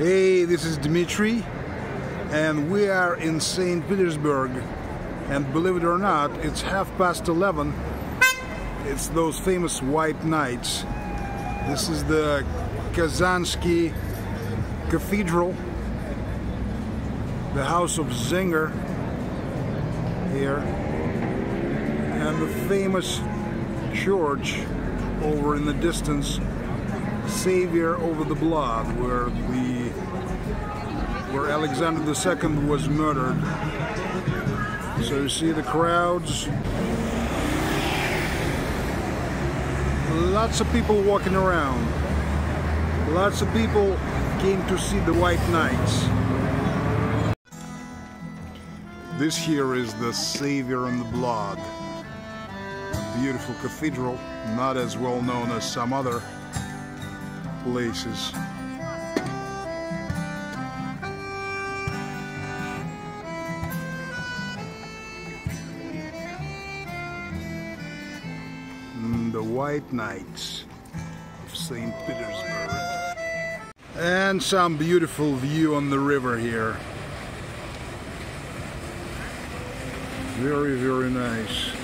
Hey, this is Dmitry, and we are in St. Petersburg. And believe it or not, it's half past 11. It's those famous white nights. This is the Kazansky Cathedral, the house of Zenger here, and the famous church over in the distance Savior over the Blood, where the where Alexander II was murdered. So you see the crowds. Lots of people walking around. Lots of people came to see the White nights. This here is the Savior in the Blood. A beautiful cathedral, not as well known as some other places. Mm, the White nights of St. Petersburg. And some beautiful view on the river here. Very, very nice.